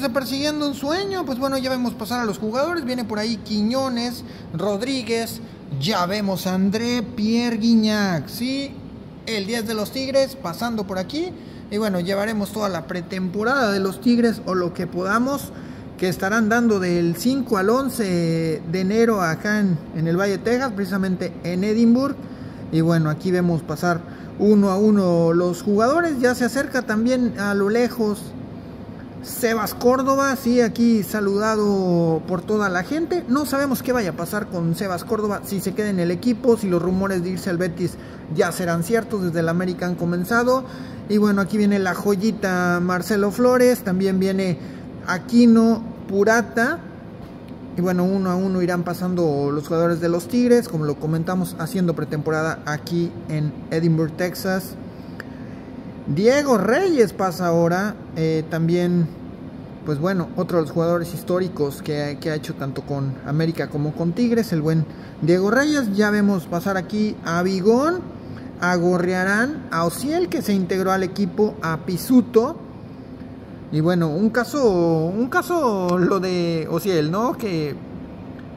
de Persiguiendo un Sueño, pues bueno, ya vemos pasar a los jugadores. Viene por ahí Quiñones, Rodríguez, ya vemos a André Pierre Guignac, sí, el 10 de los Tigres pasando por aquí. Y bueno, llevaremos toda la pretemporada de los Tigres o lo que podamos, que estarán dando del 5 al 11 de enero acá en, en el Valle Texas, precisamente en Edinburgh. Y bueno, aquí vemos pasar uno a uno los jugadores. Ya se acerca también a lo lejos Sebas Córdoba, sí, aquí saludado por toda la gente. No sabemos qué vaya a pasar con Sebas Córdoba, si se queda en el equipo, si los rumores de irse al Betis ya serán ciertos, desde el América han comenzado. Y bueno, aquí viene la joyita Marcelo Flores, también viene Aquino Purata. Y bueno, uno a uno irán pasando los jugadores de los Tigres, como lo comentamos, haciendo pretemporada aquí en Edinburgh, Texas. Diego Reyes pasa ahora, eh, también, pues bueno, otro de los jugadores históricos que, que, ha hecho tanto con América como con Tigres, el buen Diego Reyes. Ya vemos pasar aquí a Bigón, a Gorriarán, a Ociel que se integró al equipo, a Pisuto. Y bueno, un caso, un caso lo de Ociel, ¿no? Que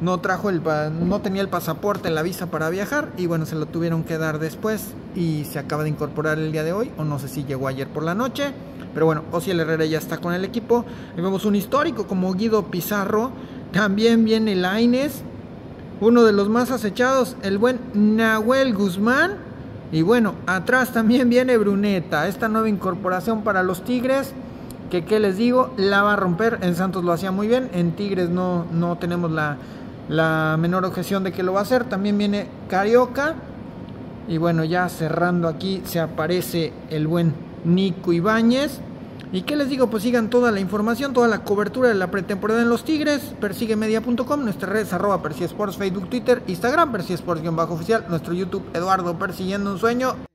no trajo el no tenía el pasaporte, la visa para viajar y bueno, se lo tuvieron que dar después y se acaba de incorporar el día de hoy o no sé si llegó ayer por la noche, pero bueno, Ociel Herrera ya está con el equipo. Y vemos un histórico como Guido Pizarro, también viene Laines, uno de los más acechados, el buen Nahuel Guzmán y bueno, atrás también viene Bruneta, esta nueva incorporación para los Tigres que qué les digo, la va a romper, en Santos lo hacía muy bien, en Tigres no, no tenemos la la menor objeción de que lo va a hacer. También viene Carioca. Y bueno, ya cerrando aquí se aparece el buen Nico Ibáñez. ¿Y qué les digo? Pues sigan toda la información, toda la cobertura de la pretemporada en los Tigres, persiguemedia.com, nuestras redes arroba Sports, Facebook, Twitter, Instagram, Persigue Sports-oficial, nuestro YouTube Eduardo Persiguiendo un Sueño.